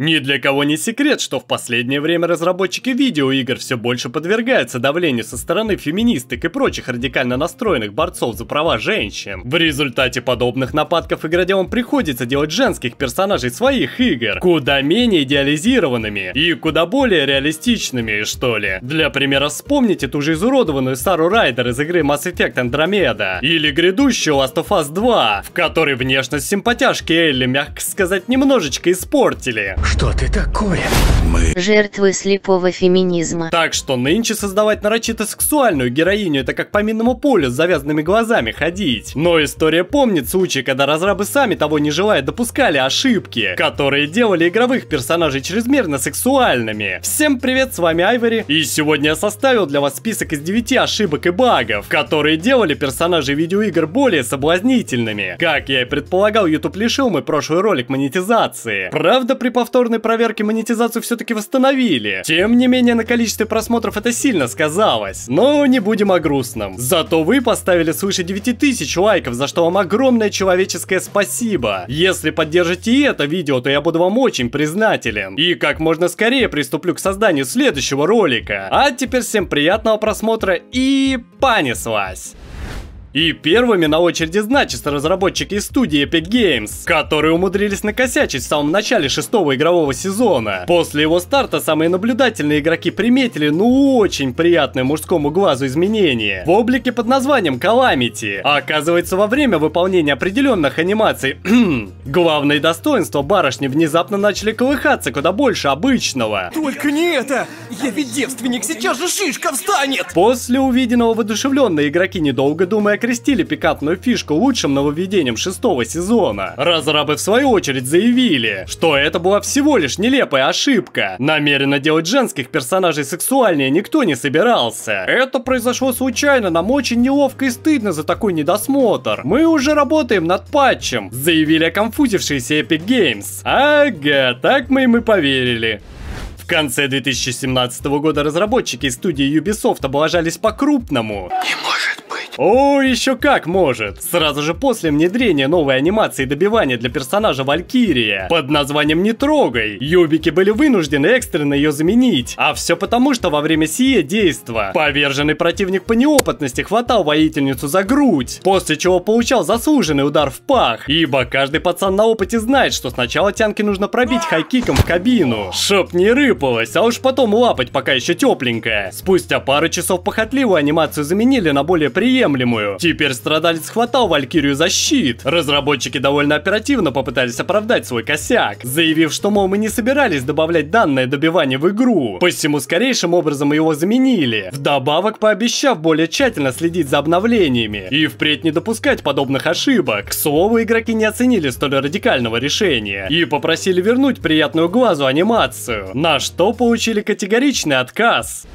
Ни для кого не секрет, что в последнее время разработчики видеоигр все больше подвергаются давлению со стороны феминисток и прочих радикально настроенных борцов за права женщин. В результате подобных нападков игроделам приходится делать женских персонажей своих игр куда менее идеализированными и куда более реалистичными, что ли. Для примера вспомните ту же изуродованную Сару Райдер из игры Mass Effect Andromeda или грядущую Last of Us 2, в которой внешность симпатяшки Элли, мягко сказать, немножечко испортили. Что ты такое? Мы жертвы слепого феминизма. Так что нынче создавать нарочито сексуальную героиню это как по минному полю с завязанными глазами ходить. Но история помнит случай, когда разрабы сами того не желая допускали ошибки, которые делали игровых персонажей чрезмерно сексуальными. Всем привет, с вами Айвори, и сегодня я составил для вас список из 9 ошибок и багов, которые делали персонажей видеоигр более соблазнительными. Как я и предполагал, YouTube лишил мой прошлый ролик монетизации. Правда, при повторе повторной проверки монетизацию все-таки восстановили. Тем не менее, на количестве просмотров это сильно сказалось. Но не будем о грустном. Зато вы поставили свыше 9000 лайков, за что вам огромное человеческое спасибо. Если поддержите это видео, то я буду вам очень признателен. И как можно скорее приступлю к созданию следующего ролика. А теперь всем приятного просмотра и понеслась. И первыми на очереди значатся разработчики из студии Epic Games, которые умудрились накосячить в самом начале шестого игрового сезона. После его старта самые наблюдательные игроки приметили ну очень приятное мужскому глазу изменение в облике под названием Calamity. А оказывается во время выполнения определенных анимаций главные достоинства барышни внезапно начали колыхаться куда больше обычного. Только не это! Я ведь девственник, сейчас же шишка встанет! После увиденного воодушевленные игроки недолго думая окрестили пикапную фишку лучшим нововведением шестого сезона. Разрабы в свою очередь заявили, что это была всего лишь нелепая ошибка. Намеренно делать женских персонажей сексуальнее никто не собирался. Это произошло случайно, нам очень неловко и стыдно за такой недосмотр. Мы уже работаем над патчем, заявили оконфузившиеся Epic Games. Ага, так мы им и поверили. В конце 2017 года разработчики студии Ubisoft облажались по-крупному. Не может о, еще как может! Сразу же после внедрения новой анимации добивания для персонажа Валькирия под названием «Не трогай», юбики были вынуждены экстренно ее заменить. А все потому, что во время сие действа поверженный противник по неопытности хватал воительницу за грудь, после чего получал заслуженный удар в пах, ибо каждый пацан на опыте знает, что сначала тянки нужно пробить хайкиком в кабину, чтоб не рыпалось, а уж потом лапать, пока еще тепленькая. Спустя пару часов похотливую анимацию заменили на более приемлемую приемлемую. Теперь страдалец хватал Валькирию за щит. Разработчики довольно оперативно попытались оправдать свой косяк, заявив, что, мол, мы не собирались добавлять данное добивание в игру, посему скорейшим образом его заменили, вдобавок пообещав более тщательно следить за обновлениями и впредь не допускать подобных ошибок. К слову, игроки не оценили столь радикального решения и попросили вернуть приятную глазу анимацию, на что получили категоричный отказ.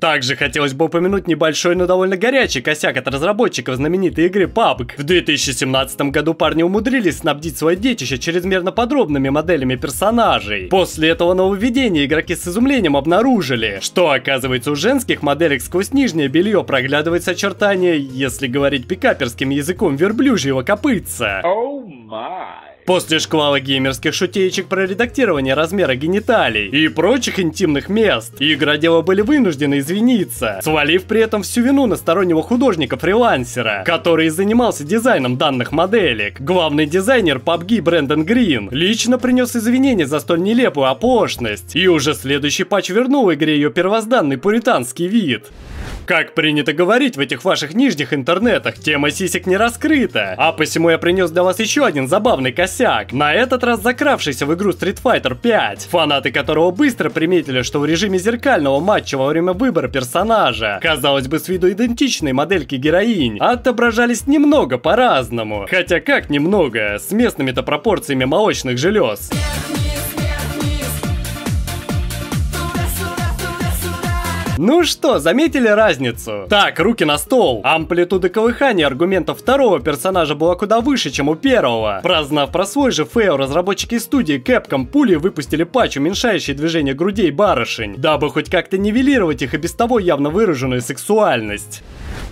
Также хотелось бы упомянуть небольшой, но довольно горячий косяк от разработчиков знаменитой игры PUBG. В 2017 году парни умудрились снабдить свое детище чрезмерно подробными моделями персонажей. После этого нововведения игроки с изумлением обнаружили, что оказывается у женских моделек сквозь нижнее белье проглядывается очертание, если говорить пикаперским языком, верблюжьего копытца. Oh my. После шквала геймерских шутеечек про редактирование размера гениталий и прочих интимных мест, игроделы были вынуждены извиниться, свалив при этом всю вину на стороннего художника-фрилансера, который занимался дизайном данных моделек. Главный дизайнер PUBG Брэндон Грин лично принес извинения за столь нелепую оплошность, и уже следующий патч вернул игре ее первозданный пуританский вид. Как принято говорить в этих ваших нижних интернетах, тема сисек не раскрыта. А посему я принес для вас еще один забавный косяк. На этот раз закравшийся в игру Street Fighter 5, фанаты которого быстро приметили, что в режиме зеркального матча во время выбора персонажа, казалось бы с виду идентичной модельки героинь, отображались немного по-разному. Хотя как немного, с местными-то пропорциями молочных желез. Ну что, заметили разницу? Так, руки на стол. Амплитуда колыхания аргументов второго персонажа была куда выше, чем у первого. Прознав про свой же фейл, разработчики студии Capcom пулей выпустили патч, уменьшающий движение грудей барышень, дабы хоть как-то нивелировать их и без того явно выраженную сексуальность.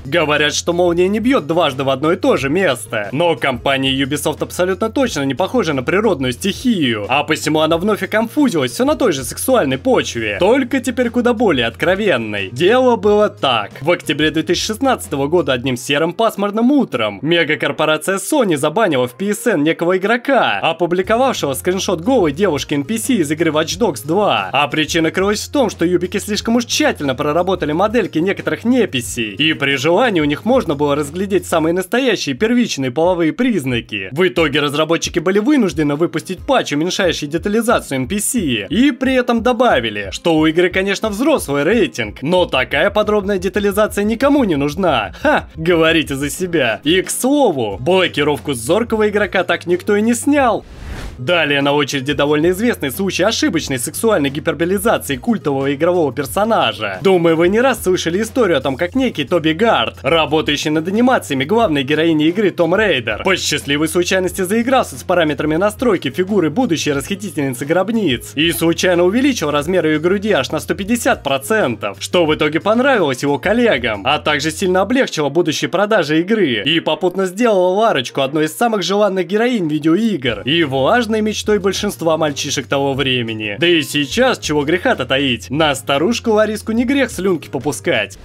Говорят, что молния не бьет дважды в одно и то же место. Но компания Ubisoft абсолютно точно не похожа на природную стихию, а посему она вновь оконфузилась все на той же сексуальной почве, только теперь куда более откровенной. Дело было так. В октябре 2016 года одним серым пасмурным утром мегакорпорация Sony забанила в PSN некого игрока, опубликовавшего скриншот голой девушки NPC из игры Watch Dogs 2. А причина крылась в том, что юбики слишком уж тщательно проработали модельки некоторых неписей, и при у них можно было разглядеть самые настоящие первичные половые признаки. В итоге разработчики были вынуждены выпустить патч, уменьшающий детализацию NPC, и при этом добавили, что у игры, конечно, взрослый рейтинг, но такая подробная детализация никому не нужна. Ха, говорите за себя. И к слову, блокировку зоркого игрока так никто и не снял. Далее на очереди довольно известный случай ошибочной сексуальной гиперболизации культового игрового персонажа. Думаю, вы не раз слышали историю о том, как некий Тоби Гард, работающий над анимациями главной героини игры Том Рейдер, по счастливой случайности заигрался с параметрами настройки фигуры будущей расхитительницы гробниц и случайно увеличил размер ее груди аж на 150%, что в итоге понравилось его коллегам, а также сильно облегчило будущие продажи игры и попутно сделало Ларочку одной из самых желанных героинь видеоигр и влажной важной мечтой большинства мальчишек того времени. Да и сейчас, чего греха-то таить, на старушку Лариску не грех слюнки попускать.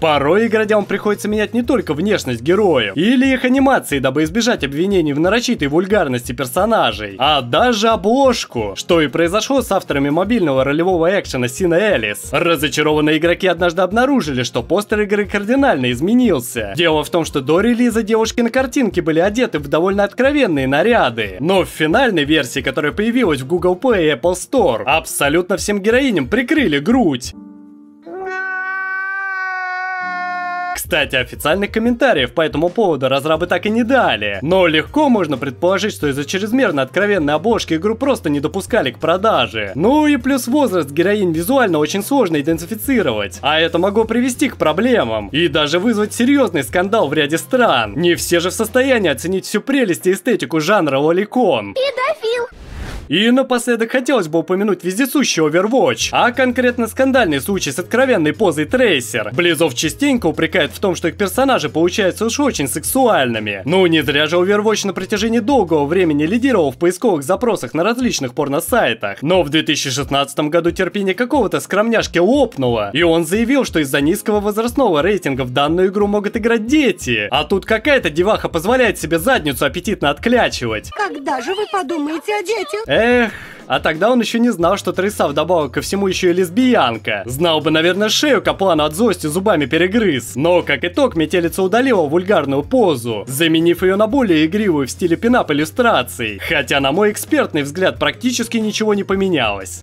Порой игродям приходится менять не только внешность героев или их анимации, дабы избежать обвинений в нарочитой вульгарности персонажей, а даже обложку, что и произошло с авторами мобильного ролевого экшена Сина Элис. Разочарованные игроки однажды обнаружили, что постер игры кардинально изменился. Дело в том, что до релиза девушки на картинке были одеты в довольно откровенные наряды, но в финальной версии, которая появилась в Google Play и Apple Store, абсолютно всем героиням прикрыли грудь. Кстати, официальных комментариев по этому поводу разрабы так и не дали. Но легко можно предположить, что из-за чрезмерно откровенной обложки игру просто не допускали к продаже. Ну и плюс возраст героинь визуально очень сложно идентифицировать. А это могло привести к проблемам. И даже вызвать серьезный скандал в ряде стран. Не все же в состоянии оценить всю прелесть и эстетику жанра лоликон. Педофил! И напоследок хотелось бы упомянуть вездесущий Overwatch, а конкретно скандальный случай с откровенной позой Трейсер. Близов частенько упрекают в том, что их персонажи получаются уж очень сексуальными. Ну не зря же Overwatch на протяжении долгого времени лидировал в поисковых запросах на различных порно-сайтах. Но в 2016 году терпение какого-то скромняшки лопнуло, и он заявил, что из-за низкого возрастного рейтинга в данную игру могут играть дети. А тут какая-то деваха позволяет себе задницу аппетитно отклячивать. Когда же вы подумаете о детях? Эх, а тогда он еще не знал, что Трейса вдобавок ко всему еще и лесбиянка. Знал бы, наверное, шею Каплана от злости зубами перегрыз. Но, как итог, метелица удалила вульгарную позу, заменив ее на более игривую в стиле пинап иллюстраций. Хотя, на мой экспертный взгляд, практически ничего не поменялось.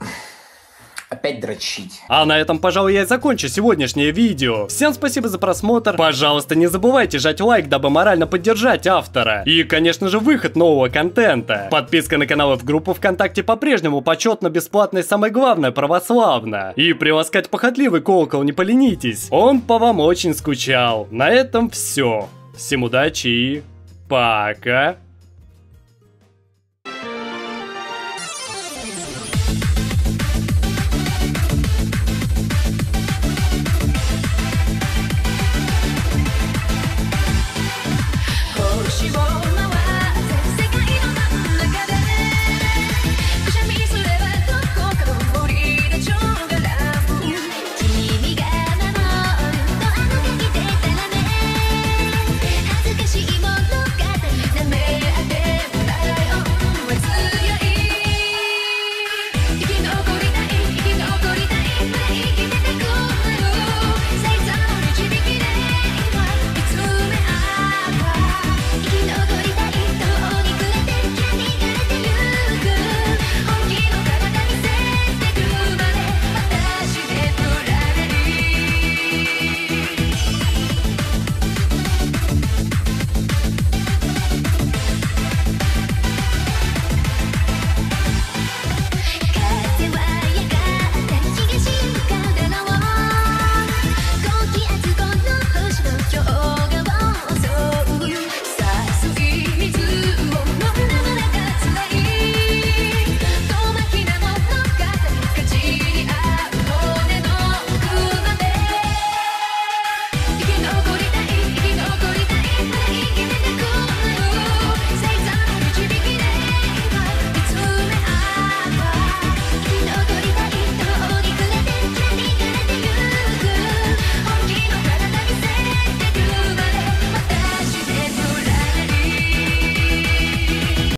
Опять дрочить. А на этом, пожалуй, я и закончу сегодняшнее видео. Всем спасибо за просмотр. Пожалуйста, не забывайте жать лайк, дабы морально поддержать автора. И, конечно же, выход нового контента. Подписка на канал и в группу ВКонтакте по-прежнему почетно, бесплатно и самое главное, православно. И приласкать похотливый колокол не поленитесь. Он по вам очень скучал. На этом все. Всем удачи и пока.